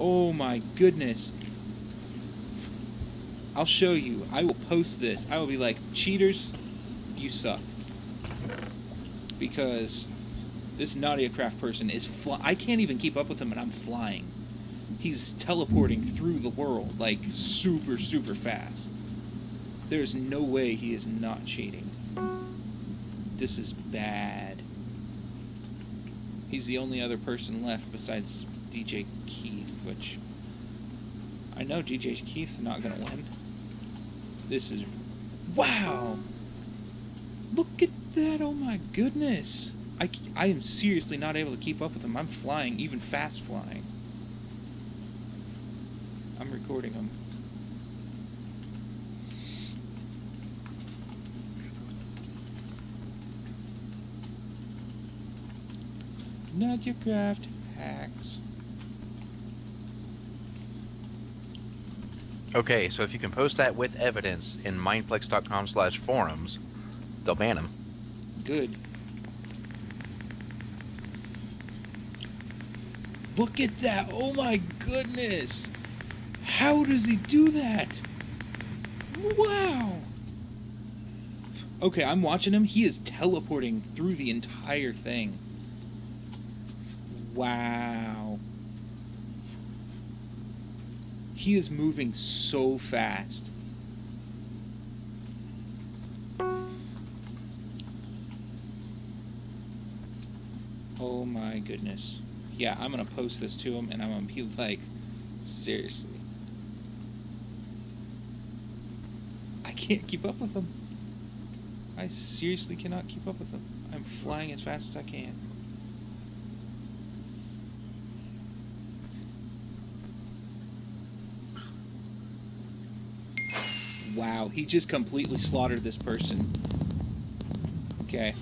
Oh my goodness. I'll show you. I will post this. I will be like, cheaters, you suck. Because this Nadia Craft person is fly- I can't even keep up with him and I'm flying. He's teleporting through the world like super super fast. There's no way he is not cheating. This is bad. He's the only other person left besides DJ Keith, which I know DJ Keith's not going to win. This is wow. Look at that. Oh my goodness. I, I am seriously not able to keep up with him. I'm flying, even fast flying. I'm recording him. Not your craft hacks. Okay, so if you can post that with evidence in mineplex.com slash forums, they'll ban him. Good. Look at that! Oh my goodness! How does he do that? Wow! Okay, I'm watching him. He is teleporting through the entire thing. Wow. He is moving so fast. Oh my goodness. Yeah, I'm gonna post this to him and I'm gonna be like, seriously. I can't keep up with him. I seriously cannot keep up with him. I'm flying as fast as I can. Wow, he just completely slaughtered this person. Okay.